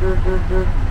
Mm-hmm.